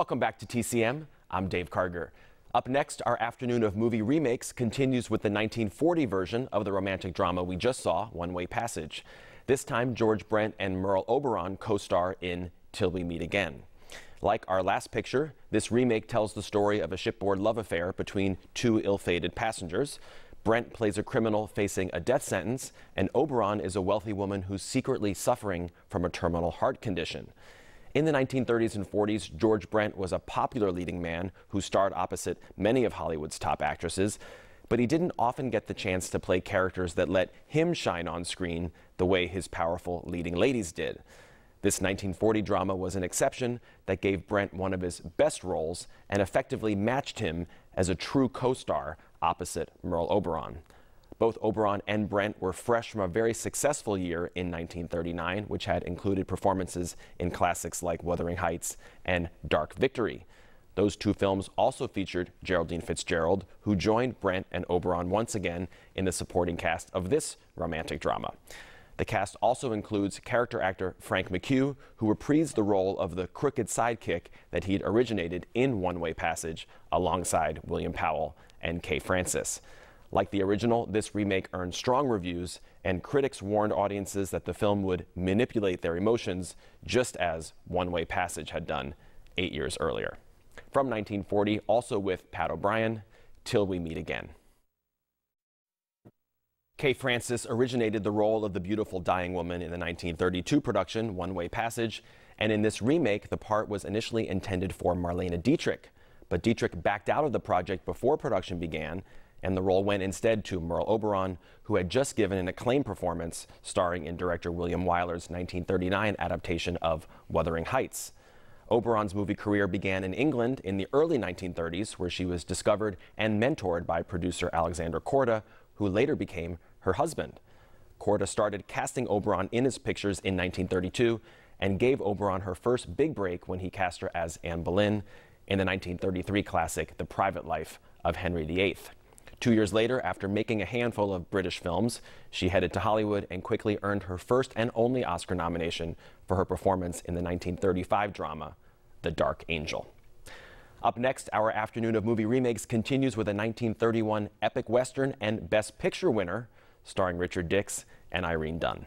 Welcome back to TCM. I'm Dave Karger. Up next, our afternoon of movie remakes continues with the 1940 version of the romantic drama we just saw, One Way Passage. This time, George Brent and Merle Oberon co star in Till We Meet Again. Like our last picture, this remake tells the story of a shipboard love affair between two ill fated passengers. Brent plays a criminal facing a death sentence, and Oberon is a wealthy woman who's secretly suffering from a terminal heart condition. In the 1930s and 40s, George Brent was a popular leading man who starred opposite many of Hollywood's top actresses, but he didn't often get the chance to play characters that let him shine on screen the way his powerful leading ladies did. This 1940 drama was an exception that gave Brent one of his best roles and effectively matched him as a true co star opposite Merle Oberon. Both Oberon and Brent were fresh from a very successful year in 1939, which had included performances in classics like Wuthering Heights and Dark Victory. Those two films also featured Geraldine Fitzgerald, who joined Brent and Oberon once again in the supporting cast of this romantic drama. The cast also includes character actor Frank McHugh, who reprised the role of the crooked sidekick that he'd originated in One Way Passage alongside William Powell and Kay Francis. Like the original, this remake earned strong reviews, and critics warned audiences that the film would manipulate their emotions, just as One Way Passage had done eight years earlier. From 1940, also with Pat O'Brien, Till We Meet Again. Kay Francis originated the role of the beautiful dying woman in the 1932 production One Way Passage, and in this remake, the part was initially intended for Marlene Dietrich. But Dietrich backed out of the project before production began, and the role went instead to Merle Oberon, who had just given an acclaimed performance starring in director William Wyler's 1939 adaptation of Wuthering Heights. Oberon's movie career began in England in the early 1930s, where she was discovered and mentored by producer Alexander Korda, who later became her husband. Korda started casting Oberon in his pictures in 1932 and gave Oberon her first big break when he cast her as Anne Boleyn in the 1933 classic The Private Life of Henry VIII. Two years later, after making a handful of British films, she headed to Hollywood and quickly earned her first and only Oscar nomination for her performance in the 1935 drama The Dark Angel. Up next, our afternoon of movie remakes continues with a 1931 epic western and Best Picture winner starring Richard Dix and Irene Dunne.